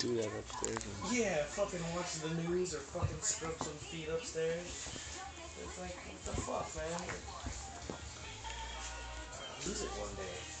do that upstairs. And Yeah, fucking watch the news or fucking scrub some feet upstairs. It's like, what the fuck, man? Lose it one day.